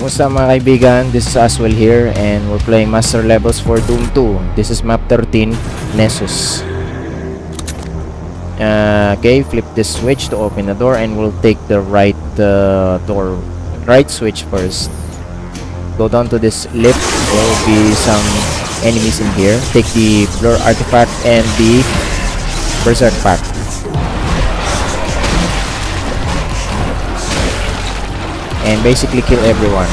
Kamusta mga kaibigan? This is Aswel here and we're playing master levels for Doom 2. This is map 13, Nessus. Uh, okay, flip this switch to open the door and we'll take the right uh, door, right switch first. Go down to this lift, there will be some enemies in here. Take the blur artifact and the berserk pack. And basically kill everyone.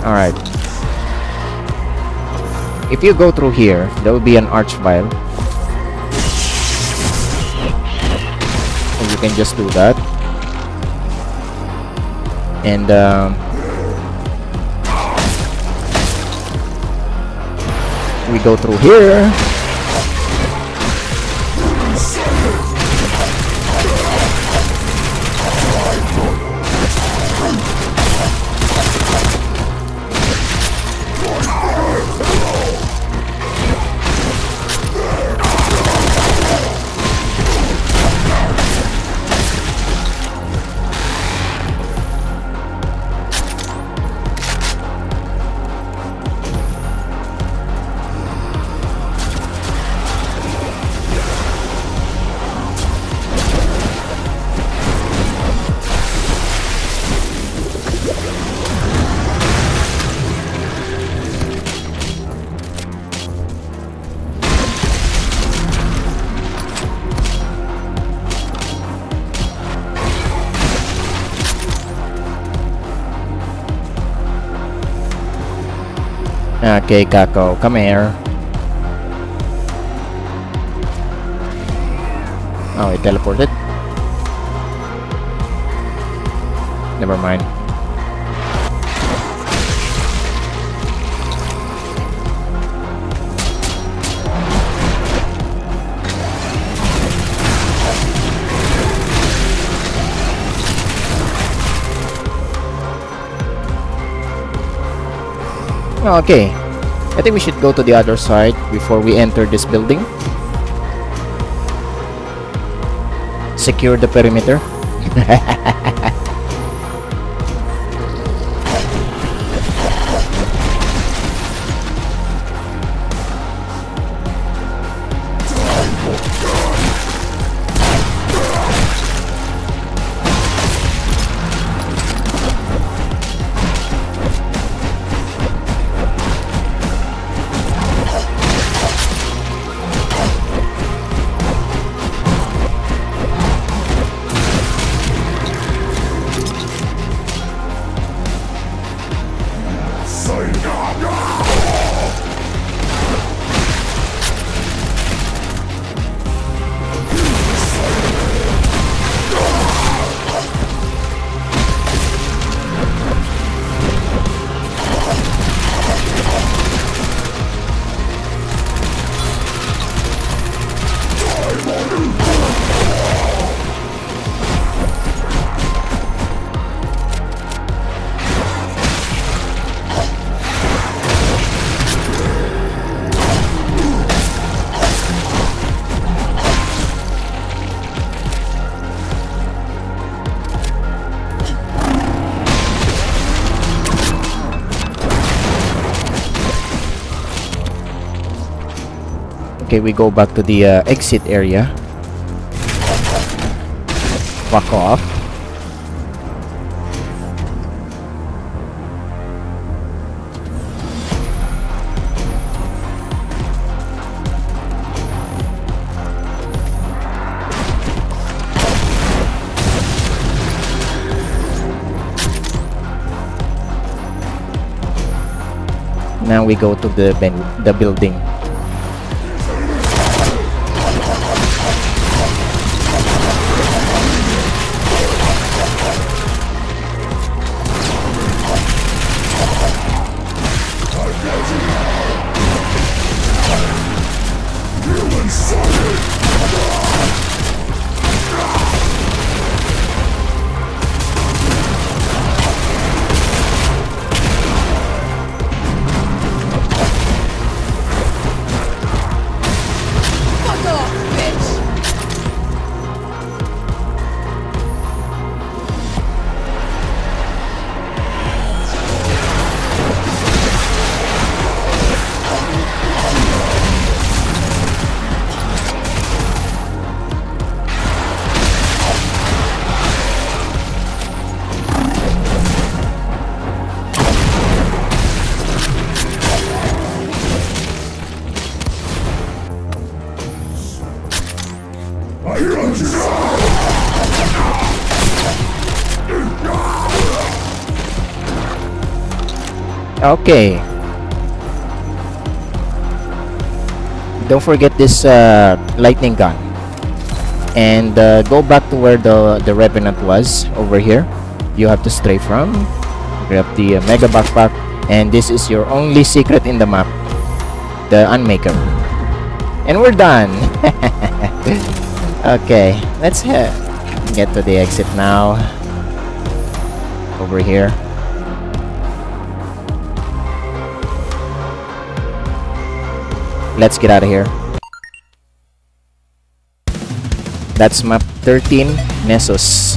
Alright. If you go through here, there will be an archvile. And you can just do that. And um, we go through here. Okay, Kako, come here. Oh, he teleported. Never mind. Okay. I think we should go to the other side before we enter this building. Secure the perimeter. Okay, we go back to the uh, exit area. Fuck off. Now we go to the the building. Okay. Don't forget this uh, lightning gun. And uh, go back to where the, the Revenant was, over here. You have to stray from. Grab the uh, Mega Backpack. And this is your only secret in the map. The Unmaker. And we're done! okay, let's get to the exit now. Over here. Let's get out of here. That's map 13, Nessus.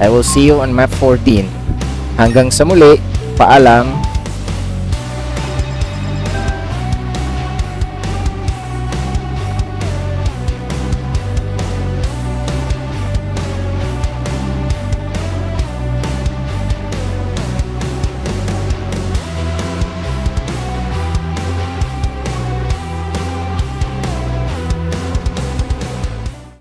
I will see you on map 14. Hanggang sa muli, paalam,